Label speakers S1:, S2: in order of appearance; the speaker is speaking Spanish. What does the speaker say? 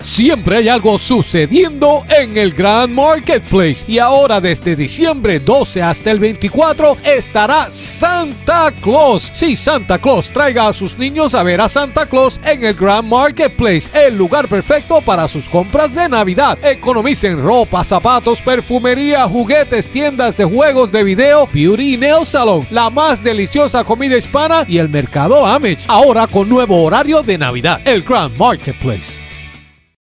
S1: Siempre hay algo sucediendo en el Grand Marketplace y ahora desde diciembre 12 hasta el 24 estará Santa Claus. Sí, Santa Claus traiga a sus niños a ver a Santa Claus en el Grand Marketplace, el lugar perfecto para sus compras de Navidad. Economicen ropa, zapatos, perfumería, juguetes, tiendas de juegos de video, beauty y nail salon, la más deliciosa comida hispana y el mercado Amish. Ahora con nuevo horario de Navidad, el Grand Marketplace.